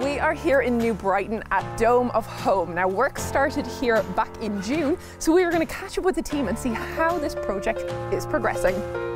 We are here in New Brighton at Dome of Home. Now, work started here back in June, so we are going to catch up with the team and see how this project is progressing.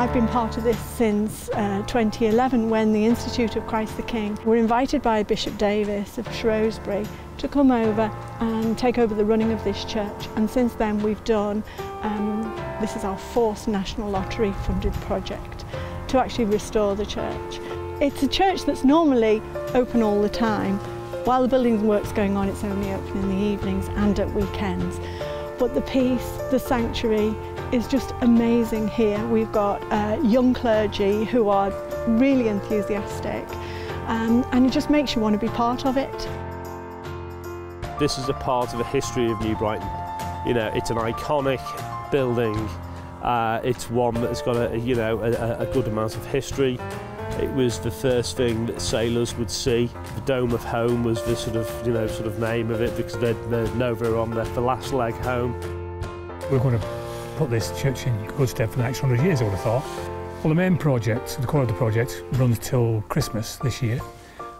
I've been part of this since uh, 2011 when the Institute of Christ the King were invited by Bishop Davies of Shrewsbury to come over and take over the running of this church and since then we've done, um, this is our fourth National Lottery funded project to actually restore the church. It's a church that's normally open all the time. While the building work's going on it's only open in the evenings and at weekends. But the peace, the sanctuary, is just amazing here. We've got uh, young clergy who are really enthusiastic um, and it just makes you want to be part of it. This is a part of the history of New Brighton. You know, it's an iconic building. Uh, it's one that's got a, you know, a, a good amount of history. It was the first thing that sailors would see. The Dome of Home was the sort of, you know, sort of name of it because they'd, they'd know they were on their the last leg home. We're going to put this church in good stead for the next 100 years, I would have thought. Well, the main project, the core of the project, runs till Christmas this year.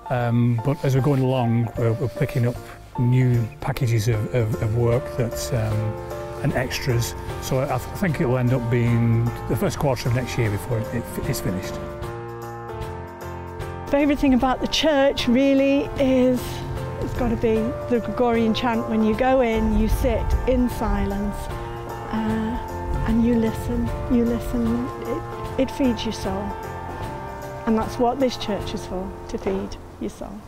Um, but as we're going along, we're, we're picking up new packages of, of, of work that um, and extras. So I, I think it will end up being the first quarter of next year before it, it, it's finished. Favourite thing about the church really is it's got to be the Gregorian chant. When you go in, you sit in silence. Uh, and you listen, you listen, it, it feeds your soul. And that's what this church is for, to feed your soul.